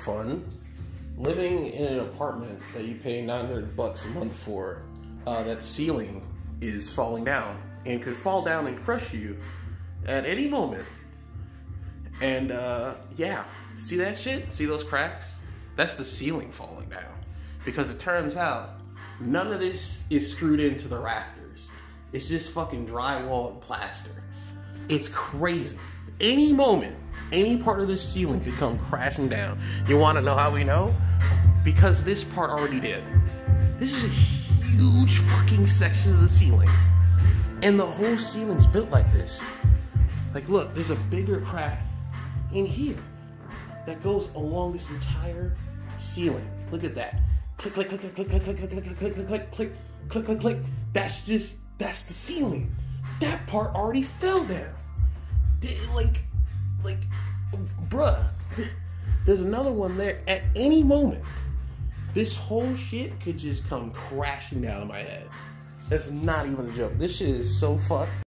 fun. Living in an apartment that you pay 900 bucks a month for, uh, that ceiling is falling down and could fall down and crush you at any moment. And uh, yeah, see that shit? See those cracks? That's the ceiling falling down. Because it turns out none of this is screwed into the rafters. It's just fucking drywall and plaster. It's crazy. Any moment, any part of this ceiling could come crashing down. You want to know how we know? Because this part already did. This is a huge fucking section of the ceiling. And the whole ceiling's built like this. Like, look, there's a bigger crack in here that goes along this entire ceiling. Look at that. Click, click, click, click, click, click, click, click, click, click, click, click, click, click, click, click, click. That's just, that's the ceiling. That part already fell down. Like, like, bruh, there's another one there at any moment. This whole shit could just come crashing down on my head. That's not even a joke. This shit is so fucked.